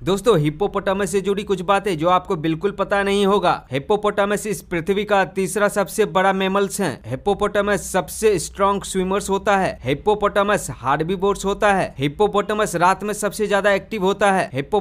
दोस्तों, हिप्पोपोटामस से जुड़ी कुछ बातें जो आपको बिल्कुल पता नहीं होगा। हिप्पोपोटामस इस पृथ्वी का तीसरा सबसे बड़ा मेमल्स है। हिप्पोपोटामस सबसे स्ट्रॉन्ग स्विमर्स होता है। हिप्पोपोटामस हार्डबी होता है। हिप्पोपोटामस रात में सबसे ज़्यादा एक्टिव होता है। हिप्पो